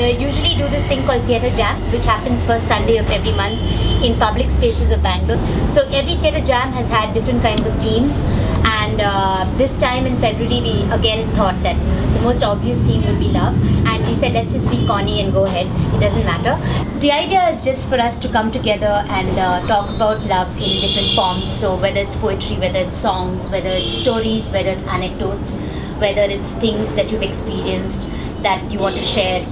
usually do this thing called Theatre Jam, which happens first Sunday of every month in public spaces of Bangalore. So every Theatre Jam has had different kinds of themes, and uh, this time in February we again thought that the most obvious theme would be love, and we said let's just be corny and go ahead. It doesn't matter. The idea is just for us to come together and uh, talk about love in different forms. So whether it's poetry, whether it's songs, whether it's stories, whether it's anecdotes, whether it's things that you've experienced that you want to share.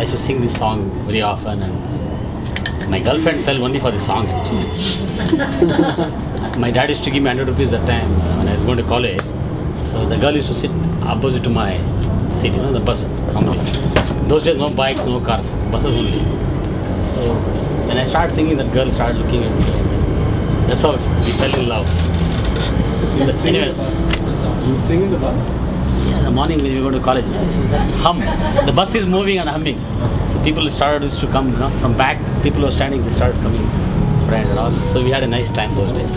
I used to sing this song very often, and my girlfriend fell only for the song. Actually, my dad used to give me 100 rupees that time when I was going to college. So the girl used to sit opposite to my seat, you know, the bus. Normally, those days no bikes, no cars, buses only. So when I started singing, that girl started looking at me, that's how we fell in love. So in Anyway. the bus. You'd sing in the bus. Yeah, the morning when we go to college, you know, just hum. The bus is moving and humming. So people started to come, you know, from back. People were standing, they started coming, and all. So we had a nice time those days.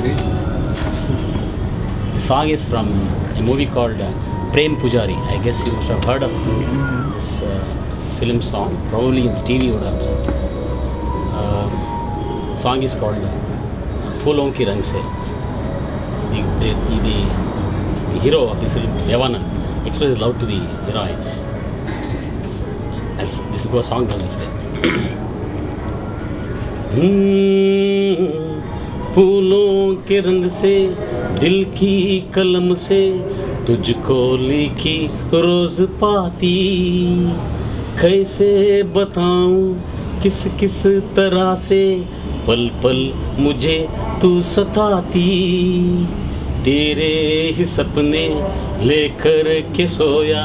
The song is from a movie called uh, Prem Pujari. I guess you must have heard of this uh, film song. Probably in the TV would have. Uh, song is called uh, Phoolon Ki Rang Se. The, the, the, the hero of the film, Devanand, expresses love to the heroines. As this goes, song goes this way. हम्म, फूलों के रंग से दिल की कलम से तुझको लिखी रोज पाती कैसे बताऊँ किस किस तरह से पल पल मुझे तू सताती तेरे ही सपने लेकर के सोया,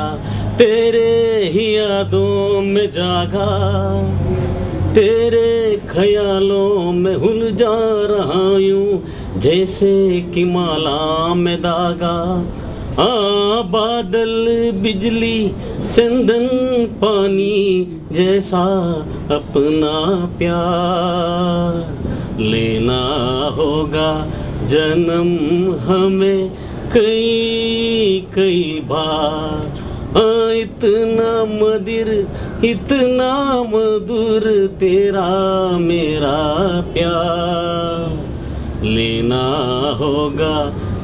तेरे ही यादों में जागा, तेरे ख्यालों में हुल जा रहा यूँ, जैसे कि माला में दागा। आ, बादल, बिजली, चंदन, पानी जैसा अपना प्यार लेना होगा। जन्म हमें कई कई बार। हाँ इतना मदिर, इतना मधुर, तेरा मेरा प्यार। लेना होगा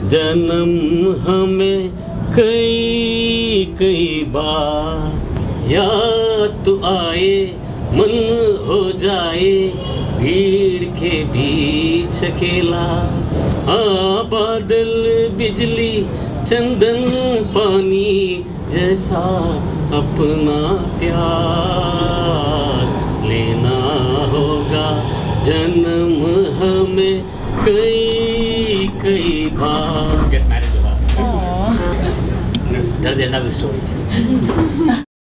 जन्म हमें कई कई बार। याद तो आए, मन हो जाए भीड़ के बीच अकेला आ बादल बिजली चंदन पानी जैसा अपना प्यार लेना होगा जन्म हमें कई कई बार। Get married to